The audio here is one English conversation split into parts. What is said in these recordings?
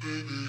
Pull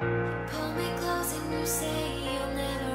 Pull me close and you say you'll never